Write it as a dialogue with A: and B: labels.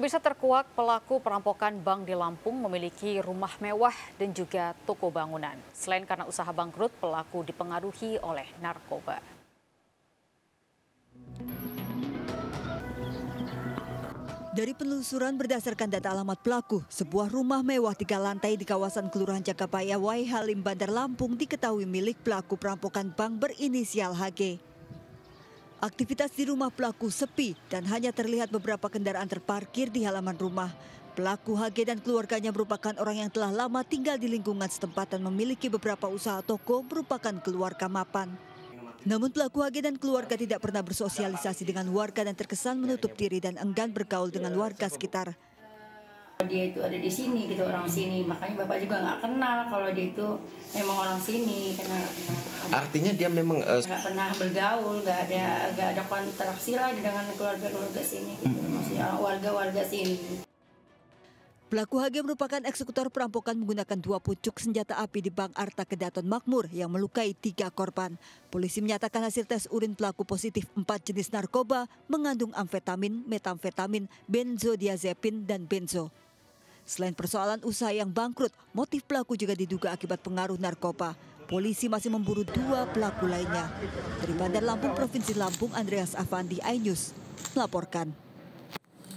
A: Bisa terkuak pelaku perampokan bank di Lampung memiliki rumah mewah dan juga toko bangunan. Selain karena usaha bangkrut, pelaku dipengaruhi oleh narkoba.
B: Dari penelusuran berdasarkan data alamat pelaku, sebuah rumah mewah tiga lantai di kawasan Kelurahan Jakapaya, Wai Halim, Bandar Lampung diketahui milik pelaku perampokan bank berinisial HG. Aktivitas di rumah pelaku sepi dan hanya terlihat beberapa kendaraan terparkir di halaman rumah. Pelaku HG dan keluarganya merupakan orang yang telah lama tinggal di lingkungan setempat dan memiliki beberapa usaha toko merupakan keluarga mapan. Namun pelaku HG dan keluarga tidak pernah bersosialisasi dengan warga dan terkesan menutup diri dan enggan bergaul dengan warga sekitar
C: dia itu ada di sini gitu orang sini makanya bapak juga nggak kenal kalau dia itu memang orang sini karena
D: artinya dia memang uh,
C: nggak pernah bergaul nggak ada nggak ada kontraksi lagi dengan keluarga keluarga sini gitu hmm. maksudnya warga warga sini
B: Pelaku HG merupakan eksekutor perampokan menggunakan dua pucuk senjata api di Bank Arta Kedaton Makmur yang melukai tiga korban. Polisi menyatakan hasil tes urin pelaku positif empat jenis narkoba mengandung amfetamin, metamfetamin, benzodiazepin, dan benzo. Selain persoalan usaha yang bangkrut, motif pelaku juga diduga akibat pengaruh narkoba. Polisi masih memburu dua pelaku lainnya. Dari Bandar Lampung, Provinsi Lampung, Andreas Avandi, iNews melaporkan.